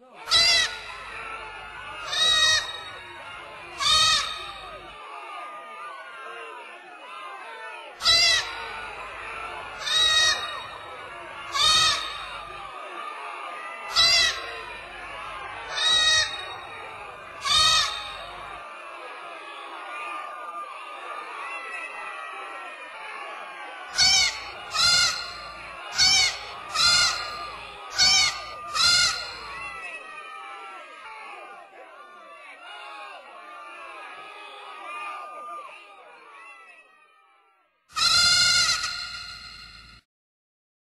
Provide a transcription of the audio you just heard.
no.